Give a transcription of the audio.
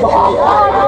不 好